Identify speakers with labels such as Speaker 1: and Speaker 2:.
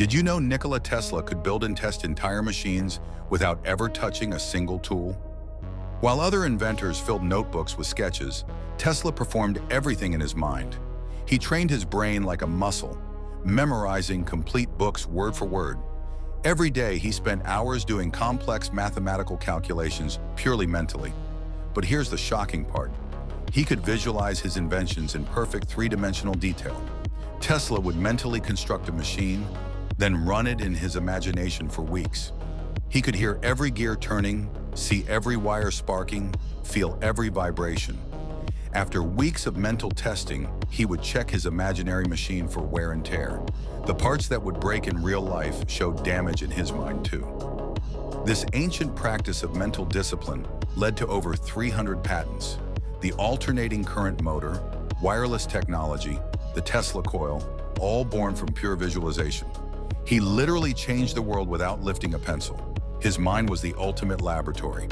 Speaker 1: Did you know Nikola Tesla could build and test entire machines without ever touching a single tool? While other inventors filled notebooks with sketches, Tesla performed everything in his mind. He trained his brain like a muscle, memorizing complete books word for word. Every day, he spent hours doing complex mathematical calculations purely mentally. But here's the shocking part. He could visualize his inventions in perfect three-dimensional detail. Tesla would mentally construct a machine, then run it in his imagination for weeks. He could hear every gear turning, see every wire sparking, feel every vibration. After weeks of mental testing, he would check his imaginary machine for wear and tear. The parts that would break in real life showed damage in his mind too. This ancient practice of mental discipline led to over 300 patents. The alternating current motor, wireless technology, the Tesla coil, all born from pure visualization. He literally changed the world without lifting a pencil. His mind was the ultimate laboratory.